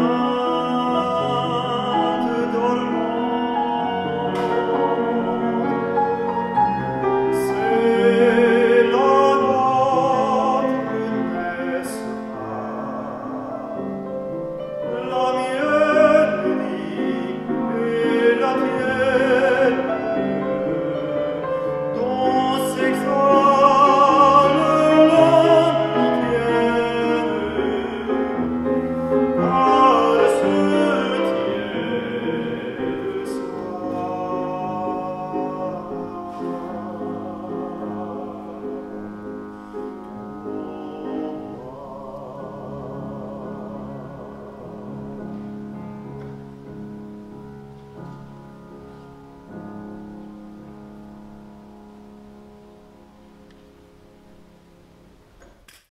Oh.